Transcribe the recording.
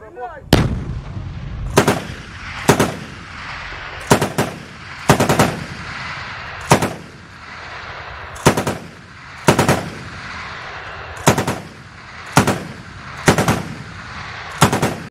работу.